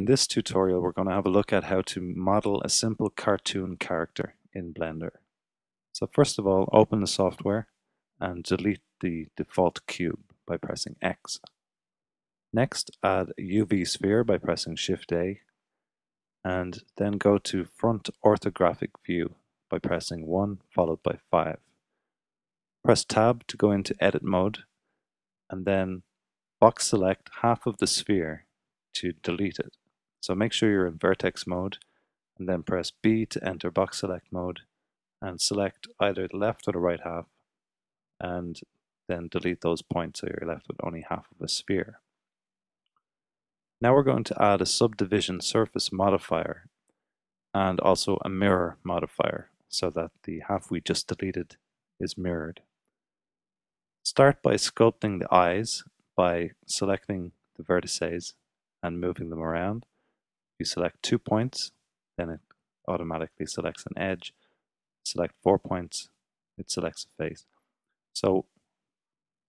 In this tutorial we're going to have a look at how to model a simple cartoon character in Blender. So first of all open the software and delete the default cube by pressing X. Next add a UV sphere by pressing Shift A and then go to front orthographic view by pressing 1 followed by 5. Press tab to go into edit mode and then box select half of the sphere to delete it. So make sure you're in vertex mode and then press B to enter box select mode and select either the left or the right half and then delete those points so you're left with only half of a sphere. Now we're going to add a subdivision surface modifier and also a mirror modifier so that the half we just deleted is mirrored. Start by sculpting the eyes by selecting the vertices and moving them around. You select two points, then it automatically selects an edge. Select four points, it selects a face. So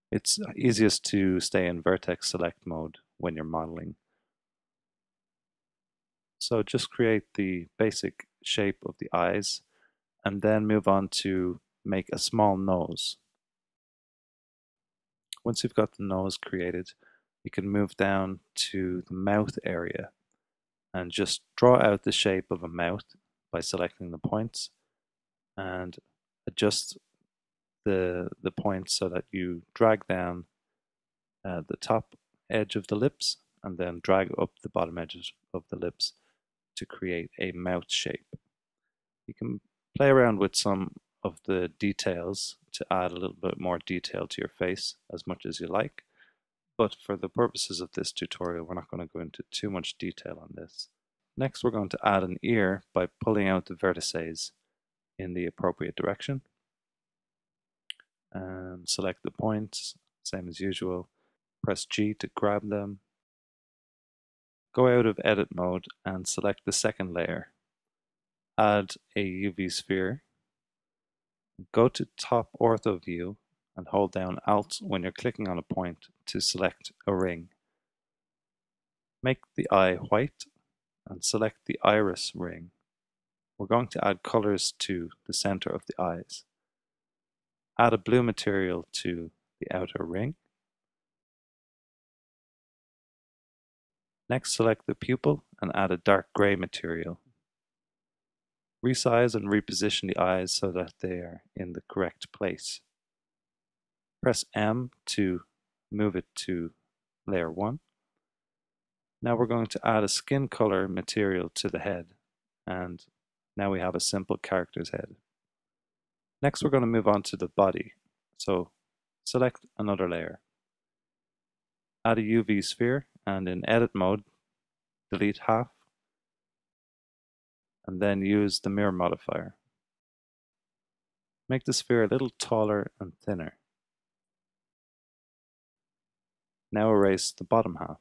it's easiest to stay in vertex select mode when you're modeling. So just create the basic shape of the eyes and then move on to make a small nose. Once you've got the nose created, you can move down to the mouth area and just draw out the shape of a mouth by selecting the points and adjust the, the points so that you drag down uh, the top edge of the lips and then drag up the bottom edges of the lips to create a mouth shape. You can play around with some of the details to add a little bit more detail to your face as much as you like. But for the purposes of this tutorial, we're not going to go into too much detail on this. Next, we're going to add an ear by pulling out the vertices in the appropriate direction. And select the points, same as usual. Press G to grab them. Go out of edit mode and select the second layer. Add a UV sphere Go to top ortho view and hold down Alt when you're clicking on a point to select a ring. Make the eye white and select the iris ring. We're going to add colors to the center of the eyes. Add a blue material to the outer ring. Next select the pupil and add a dark gray material Resize and reposition the eyes so that they are in the correct place. Press M to move it to layer 1. Now we're going to add a skin color material to the head and now we have a simple character's head. Next we're going to move on to the body. So select another layer. Add a UV sphere and in edit mode delete half and then use the mirror modifier. Make the sphere a little taller and thinner. Now erase the bottom half.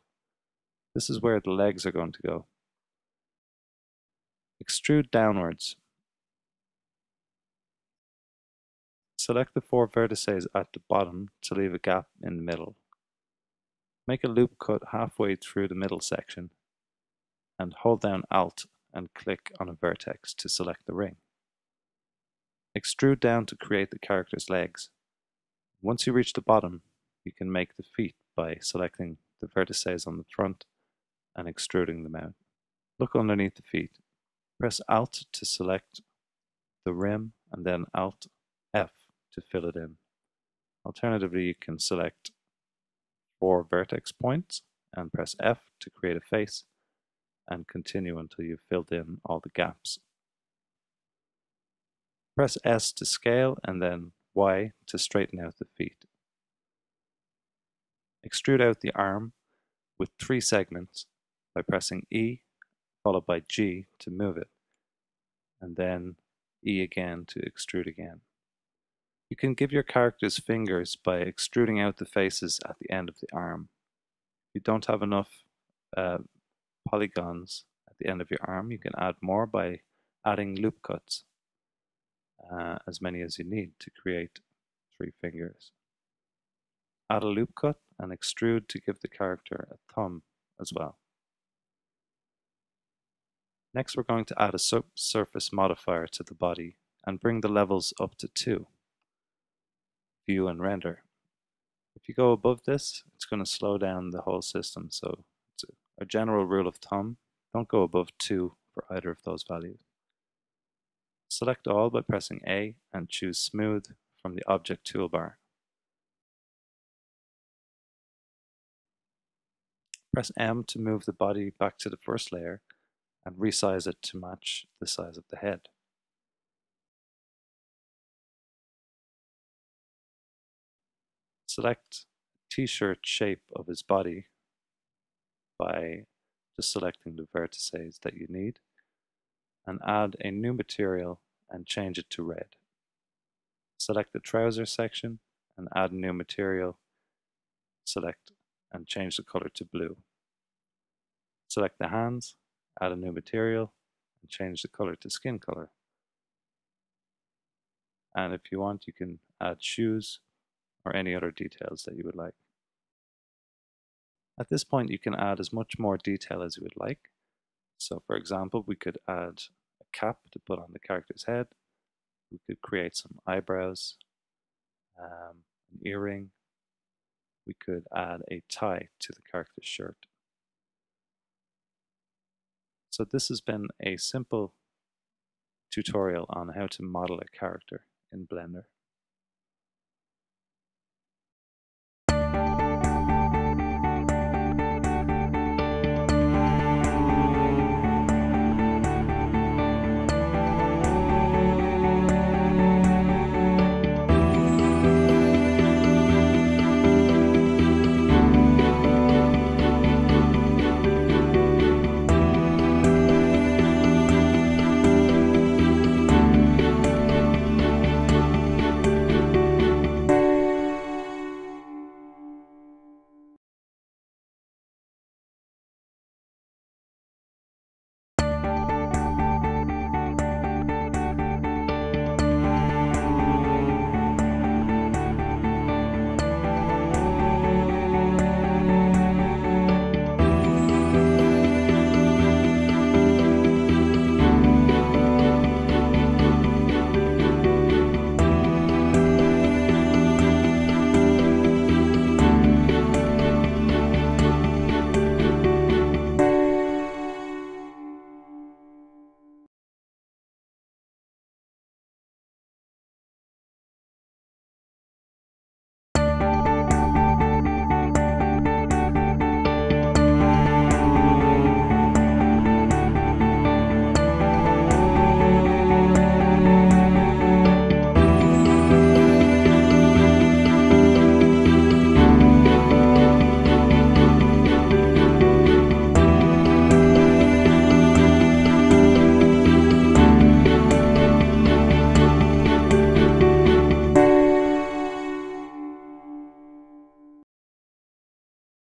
This is where the legs are going to go. Extrude downwards. Select the four vertices at the bottom to leave a gap in the middle. Make a loop cut halfway through the middle section and hold down Alt and click on a vertex to select the ring. Extrude down to create the character's legs. Once you reach the bottom, you can make the feet by selecting the vertices on the front and extruding them out. Look underneath the feet. Press Alt to select the rim and then Alt F to fill it in. Alternatively, you can select four vertex points and press F to create a face and continue until you've filled in all the gaps. Press S to scale and then Y to straighten out the feet. Extrude out the arm with three segments by pressing E followed by G to move it and then E again to extrude again. You can give your characters fingers by extruding out the faces at the end of the arm. If you don't have enough uh, polygons at the end of your arm. You can add more by adding loop cuts, uh, as many as you need to create three fingers. Add a loop cut and extrude to give the character a thumb as well. Next we're going to add a sur surface modifier to the body and bring the levels up to 2. View and render. If you go above this, it's going to slow down the whole system. So it's a general rule of thumb, don't go above 2 for either of those values. Select all by pressing A and choose Smooth from the Object toolbar. Press M to move the body back to the first layer and resize it to match the size of the head. Select t-shirt shape of his body by just selecting the vertices that you need and add a new material and change it to red. Select the trouser section and add new material. Select and change the color to blue. Select the hands, add a new material, and change the color to skin color. And if you want, you can add shoes or any other details that you would like. At this point, you can add as much more detail as you would like. So for example, we could add a cap to put on the character's head. We could create some eyebrows, um, an earring, we could add a tie to the character's shirt. So this has been a simple tutorial on how to model a character in Blender.